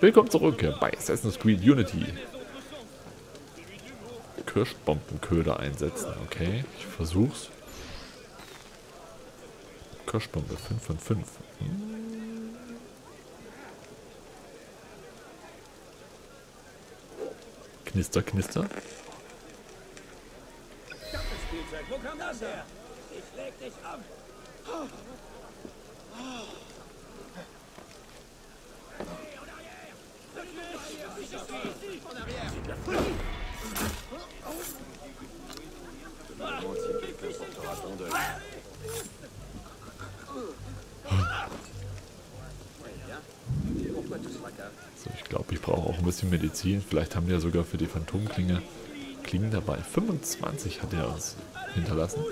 Willkommen zurück bei Assassin's Creed Unity. Kirschbombenköder einsetzen, okay. Ich versuch's. Kirschbombe 5 von 5. Hm. Knister, knister. Wo kam das her? Ich leg dich ab. So, ich glaube, ich brauche auch ein bisschen Medizin. Vielleicht haben wir ja sogar für die Phantomklinge Klingen dabei. 25 hat er uns hinterlassen.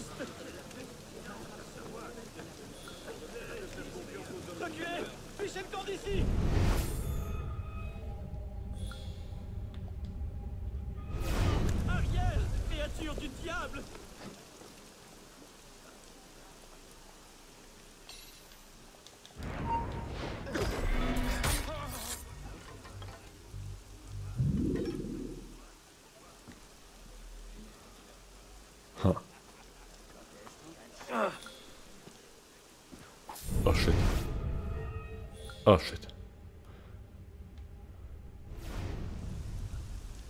Shit. Oh shit.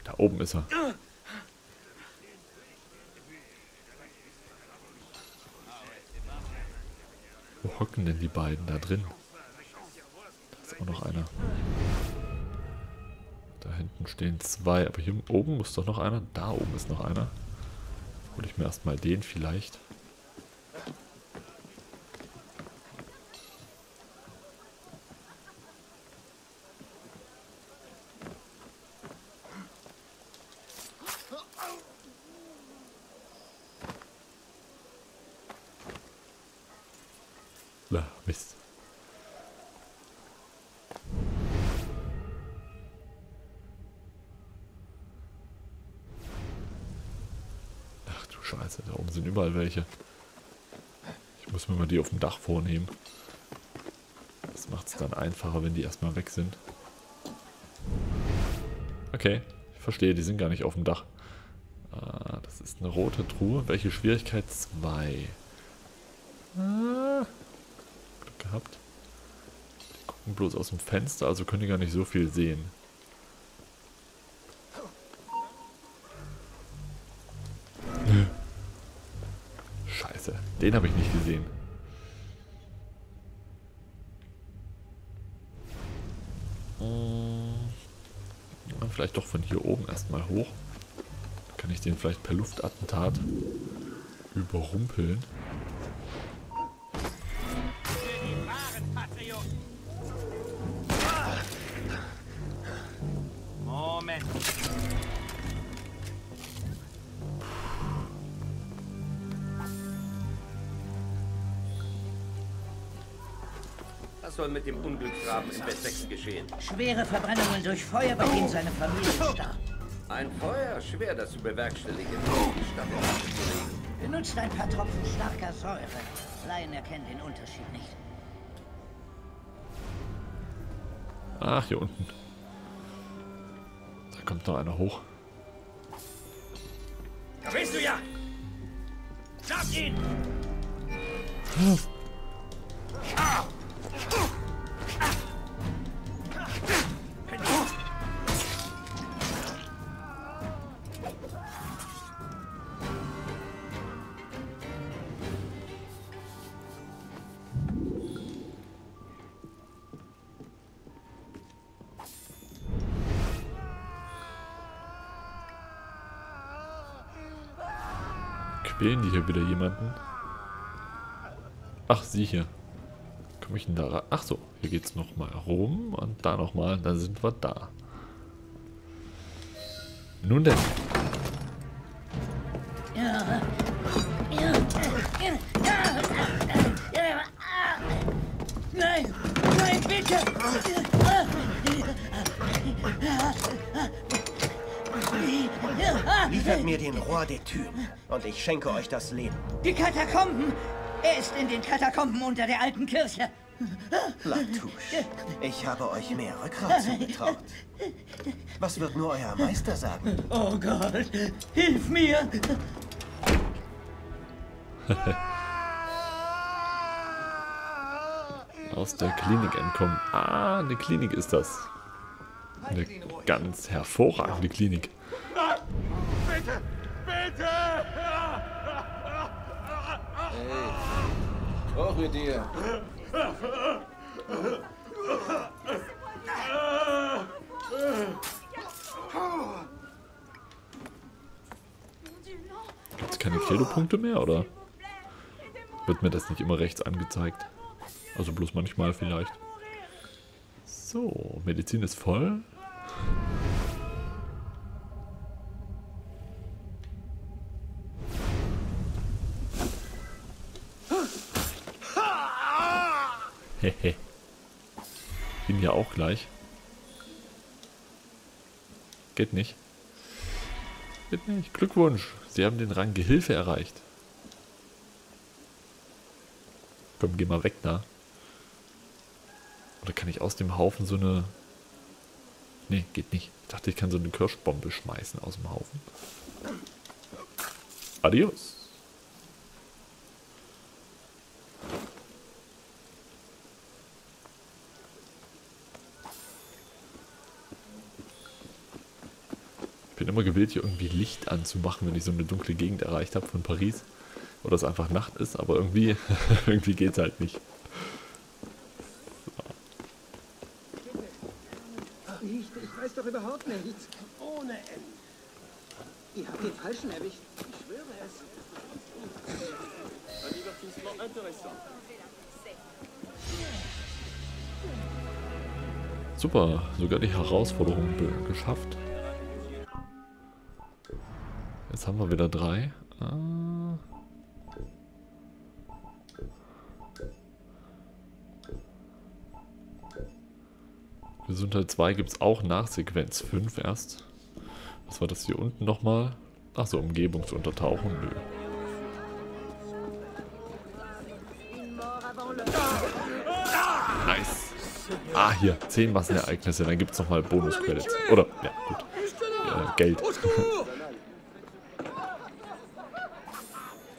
Da oben ist er. Wo hocken denn die beiden da drin? Da ist auch noch einer. Da hinten stehen zwei, aber hier oben muss doch noch einer. Da oben ist noch einer. Hol ich mir erstmal den vielleicht. Na, Mist. Ach du Scheiße, da oben sind überall welche. Ich muss mir mal die auf dem Dach vornehmen. Das macht es dann einfacher, wenn die erstmal weg sind. Okay, ich verstehe, die sind gar nicht auf dem Dach. Ah, das ist eine rote Truhe. Welche Schwierigkeit? 2. Ah, Glück gehabt. Die gucken bloß aus dem Fenster, also können die gar nicht so viel sehen. Den habe ich nicht gesehen. Hm, vielleicht doch von hier oben erstmal hoch. Kann ich den vielleicht per Luftattentat überrumpeln? Soll mit dem Unglücksraben in Westsachsen geschehen? Schwere Verbrennungen durch Feuer, bei denen seine Familie starb. Ein Feuer, schwer das zu bewerkstelligen. Benutzt ein paar Tropfen starker Säure. Laien erkennen den Unterschied nicht. Ach, hier unten. Da kommt noch einer hoch. Da bist du ja! Schlag ihn! Ach, sie hier. Komme ich denn da rein? Ach so, hier geht's noch mal rum und da noch mal, dann sind wir da. Nun denn. Nein! Nein, bitte! Liefert mir den Roi de Thun und ich schenke euch das Leben. Die Katakomben! Er ist in den Katakomben unter der alten Kirche. Latouche, ich habe euch mehr Rückgrat zugetraut. Was wird nur euer Meister sagen? Oh Gott, hilf mir! Aus der Klinik entkommen. Ah, eine Klinik ist das. Eine ganz hervorragende Klinik. Bitte! Bitte! Hoch mit dir. Gibt es keine Credo-Punkte mehr, oder? Wird mir das nicht immer rechts angezeigt? Also bloß manchmal vielleicht. So, Medizin ist voll. Geht nicht. Geht nicht. Glückwunsch. Sie haben den Rang Gehilfe erreicht. Komm, geh mal weg da. Oder kann ich aus dem Haufen so eine... Nee, geht nicht. Ich dachte, ich kann so eine Kirschbombe schmeißen aus dem Haufen. Adios. Immer gewillt, hier irgendwie Licht anzumachen, wenn ich so eine dunkle Gegend erreicht habe von Paris. Oder es einfach Nacht ist, aber irgendwie, irgendwie geht's halt nicht. Nicht, ich weiß doch überhaupt nichts. Ohne N. Ihr habt den Falschen erwischt. Ich schwöre es. Super, sogar die Herausforderung geschafft. Jetzt haben wir wieder drei. Ah. Gesundheit 2 gibt es auch nach Sequenz 5 erst. Was war das hier unten nochmal? Achso, Umgebungsuntertauchung. Nö. Nice. Ah, hier, 10 Massenereignisse, dann gibt es nochmal Bonus-Credits. Oder, ja, gut. Äh, Geld.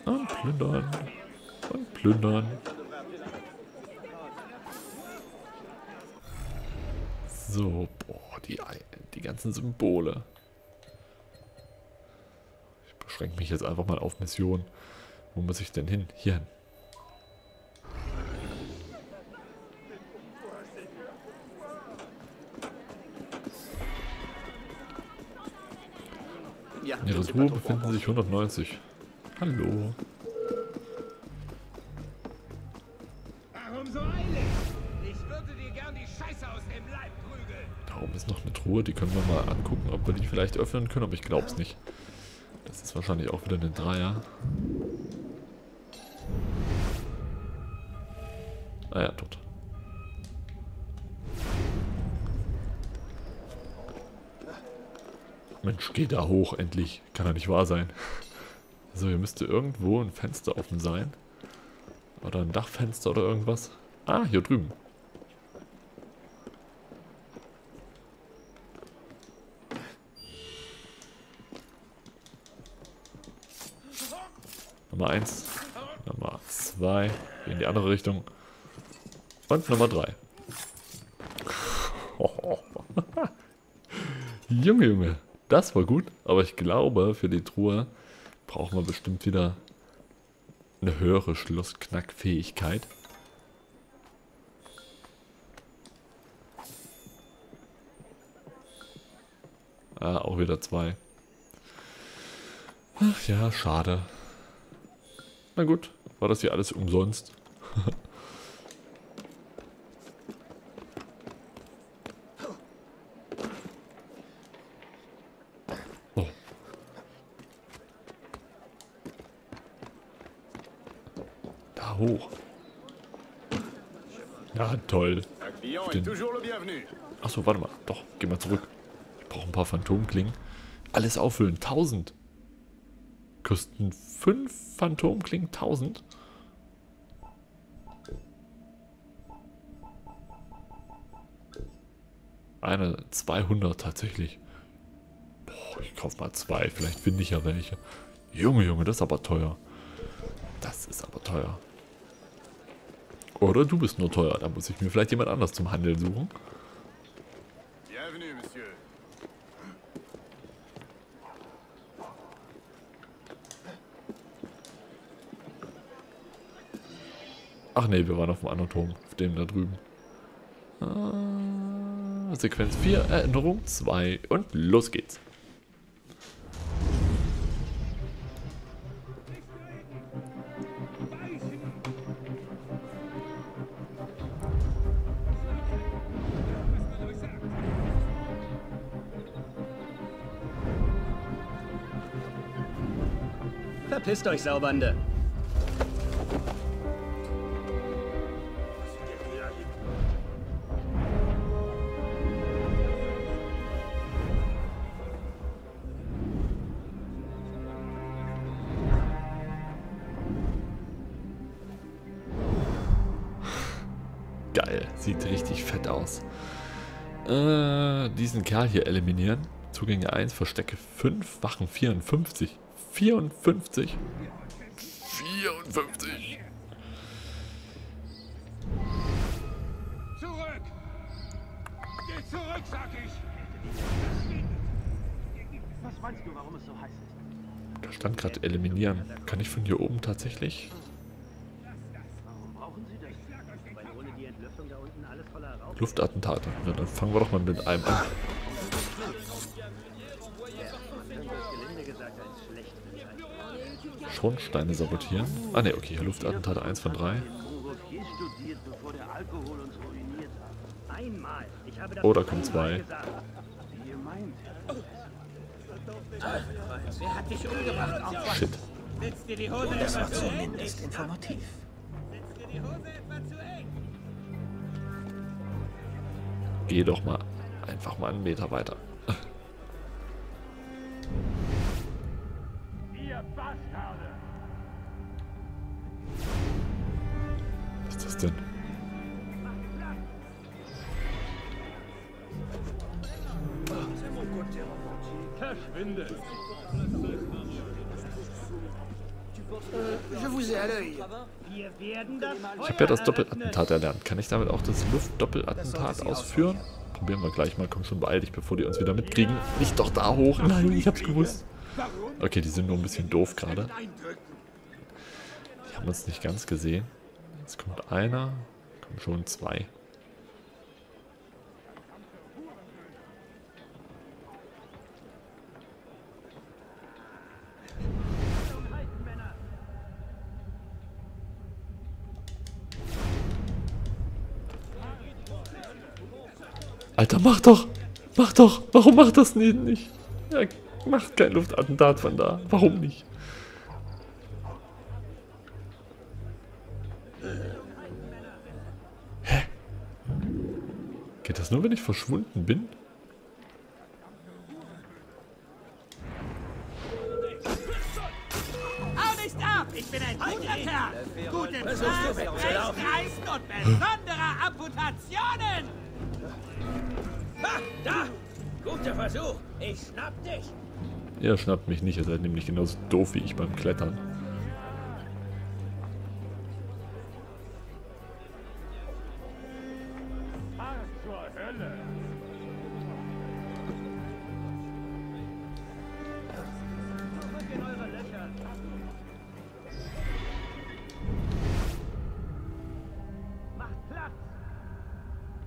Und plündern. Und plündern. So, boah, die, die ganzen Symbole. Ich beschränke mich jetzt einfach mal auf Mission. Wo muss ich denn hin? Hier hin. In ihrer Truhe befinden sich 190. Hallo. Warum so eilig? Ich würde dir gern die Scheiße aus dem Leib prügeln. Da oben ist noch eine Truhe, die können wir mal angucken, ob wir die vielleicht öffnen können, aber ich glaube es nicht. Das ist wahrscheinlich auch wieder eine Dreier. Ah ja, dort. Mensch, geh da hoch, endlich. Kann ja nicht wahr sein. So, hier müsste irgendwo ein Fenster offen sein. Oder ein Dachfenster oder irgendwas. Ah, hier drüben. Nummer 1, Nummer 2, in die andere Richtung. Und Nummer 3. Junge, Junge, das war gut. Aber ich glaube, für die Truhe brauchen wir bestimmt wieder eine höhere Schlussknackfähigkeit. Ah, auch wieder zwei. Ach ja, schade. Na gut, war das hier alles umsonst? hoch. Ja, toll. Den... Achso, warte mal. Doch, geh mal zurück. Ich brauche ein paar Phantomklingen. Alles auffüllen. 1000. Kosten 5 Phantomklingen 1000. Eine 200 tatsächlich. Boah, ich kaufe mal zwei. Vielleicht finde ich ja welche. Junge, Junge, das ist aber teuer. Das ist aber teuer. Oder du bist nur teuer. Da muss ich mir vielleicht jemand anders zum Handeln suchen. Ach nee, wir waren auf dem anderen Turm. Auf dem da drüben. Ah, Sequenz 4, Erinnerung 2 und los geht's. Verpisst euch, Saubande. Geil, sieht richtig fett aus. Äh, diesen Kerl hier eliminieren. Zugänge 1, Verstecke 5, Wachen 54. 54? 54! Zurück! Geh zurück, sag ich! Was meinst du, warum es so heiß ist? Da stand gerade eliminieren. Kann ich von hier oben tatsächlich? Warum brauchen sie das? Weil ohne die Entlüftung da unten alles voller Rauch Luftattentate. Na, dann fangen wir doch mal mit einem an. Schornsteine sabotieren. Ah ne, okay, hier Luftattentate 1 von 3. Viel studiert, bevor der Alkohol uns ruiniert hat. Einmal. Ich habe das Oh, da kommen zwei. Wer hat dich umgebracht? Shit. Das war zumindest informativ. Geh doch mal einfach mal einen Meter weiter. Ihr Bastarde! Ich habe ja das Doppelattentat erlernt. Kann ich damit auch das Luftdoppelattentat ausführen? Probieren wir gleich mal. Komm schon, beeil dich, bevor die uns wieder mitkriegen. Nicht doch da hoch. Nein, ich hab's gewusst. Okay, die sind nur ein bisschen doof gerade. Die haben uns nicht ganz gesehen. Jetzt kommt einer. Kommen schon zwei. Alter, mach doch! Mach doch! Warum macht das nicht? Ja, macht kein Luftattentat von da. Warum nicht? Hä? Geht das nur, wenn ich verschwunden bin? Ihr schnappt mich nicht, ihr seid nämlich genauso doof wie ich beim Klettern.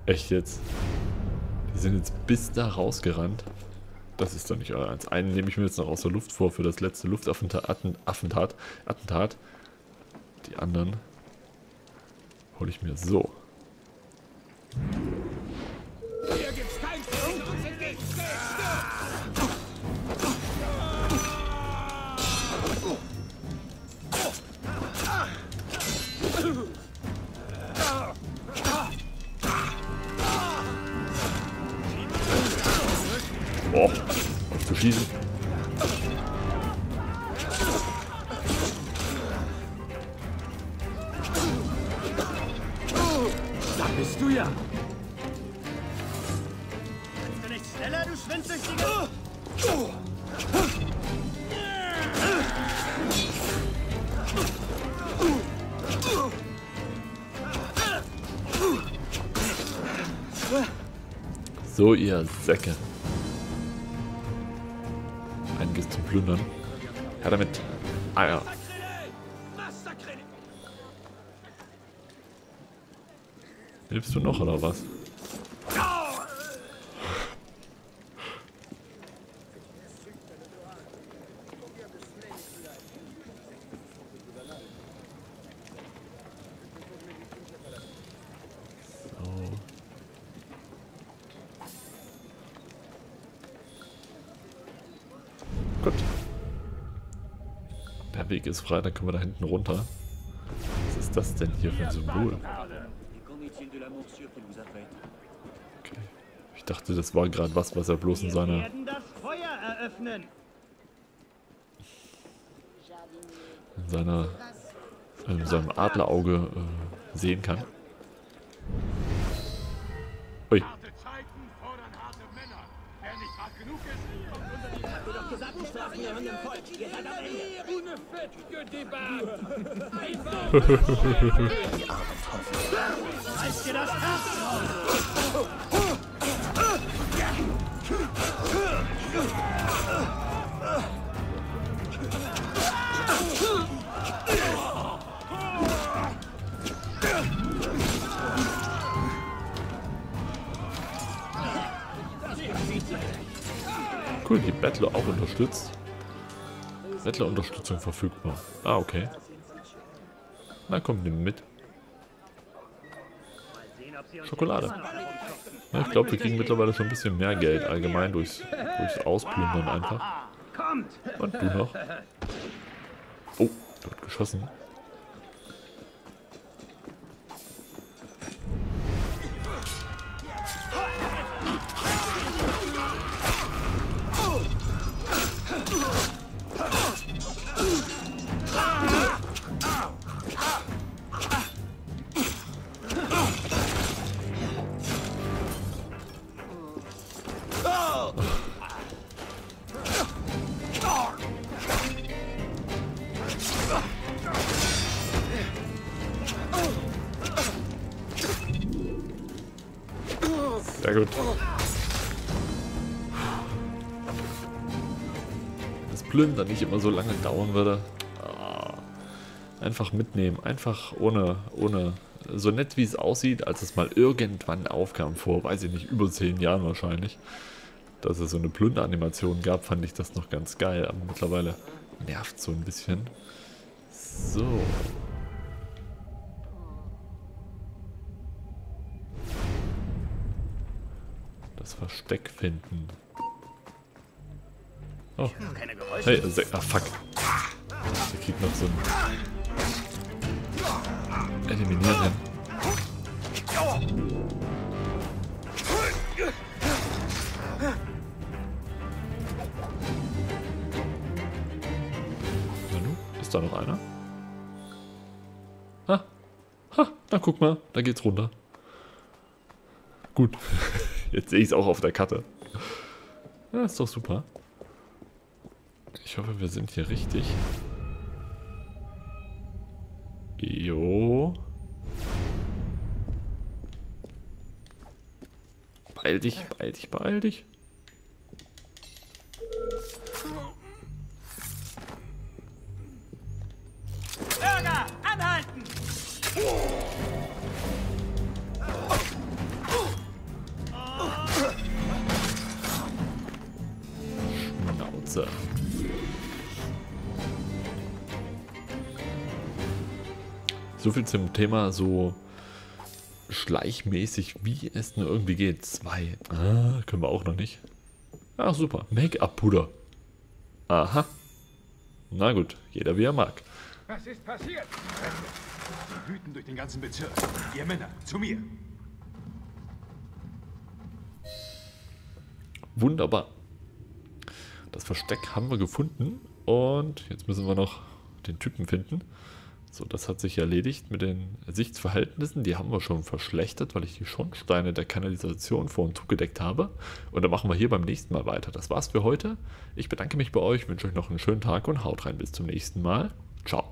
Echt jetzt? Die sind jetzt bis da rausgerannt. Das ist doch nicht euer Ernst. Einen nehme ich mir jetzt noch aus der Luft vor für das letzte Luftattentat. Attentat. Attentat. Die anderen hole ich mir so. So, ihr Säcke. Einiges zum Plündern. Her damit. Eier. Hilfst du noch oder was? So. Gut. Der Weg ist frei, dann können wir da hinten runter. Was ist das denn hier für ein Symbol? Okay. Ich dachte, das war gerade was, was er bloß in Wir seiner werden das Feuer eröffnen. in seiner in seinem Adlerauge äh, sehen kann. Dir das Herz raus! Cool, die Battler auch unterstützt. Battler-Unterstützung verfügbar. Ah, okay. Na, kommt nimm mit. Schokolade. Ja, ich glaube, wir kriegen mittlerweile schon ein bisschen mehr Geld allgemein durchs, durchs Ausplündern einfach. Und du noch. Oh, da wird geschossen. Sehr gut. Das Plündern nicht immer so lange dauern würde. Ah. Einfach mitnehmen. Einfach ohne, ohne, so nett wie es aussieht, als es mal irgendwann aufkam, vor, weiß ich nicht, über zehn Jahren wahrscheinlich, dass es so eine Plünderanimation gab, fand ich das noch ganz geil. Aber mittlerweile nervt so ein bisschen. So. Das Versteck finden. Oh. Hey, Se ah, fuck. Der kriegt noch so ein... Eliminieren. Da noch einer? Na guck mal, da geht's runter. Gut, jetzt sehe ich es auch auf der Karte. Ja, ist doch super. Ich hoffe, wir sind hier richtig. Jo. Beeil dich, beeil dich, beeil dich. Zum Thema so schleichmäßig, wie es nur irgendwie geht. Zwei. Ah, können wir auch noch nicht. Ach super. Make-up-Puder. Aha. Na gut, jeder wie er mag. Was ist passiert? Sie wüten durch den ganzen Bezirk. Ihr Männer, zu mir. Wunderbar. Das Versteck haben wir gefunden. Und jetzt müssen wir noch den Typen finden. So, das hat sich erledigt mit den Sichtsverhältnissen. Die haben wir schon verschlechtert, weil ich die Schornsteine der Kanalisation vorhin zugedeckt habe. Und dann machen wir hier beim nächsten Mal weiter. Das war's für heute. Ich bedanke mich bei euch, wünsche euch noch einen schönen Tag und haut rein. Bis zum nächsten Mal. Ciao.